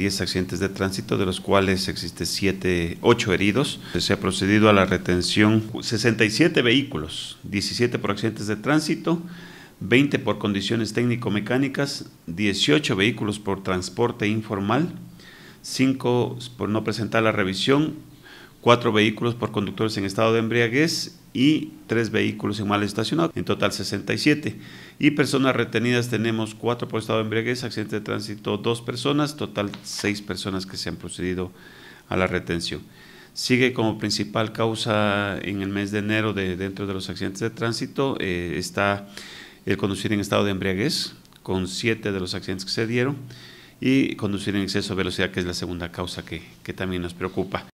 10 accidentes de tránsito, de los cuales existe 7, 8 heridos. Se ha procedido a la retención 67 vehículos, 17 por accidentes de tránsito, 20 por condiciones técnico-mecánicas, 18 vehículos por transporte informal, 5 por no presentar la revisión, 4 vehículos por conductores en estado de embriaguez y 3 vehículos en mal estacionado, en total 67. Y personas retenidas tenemos 4 por estado de embriaguez, accidente de tránsito 2 personas, total 6 personas que se han procedido a la retención. Sigue como principal causa en el mes de enero de, dentro de los accidentes de tránsito, eh, está el conducir en estado de embriaguez, con 7 de los accidentes que se dieron, y conducir en exceso de velocidad, que es la segunda causa que, que también nos preocupa.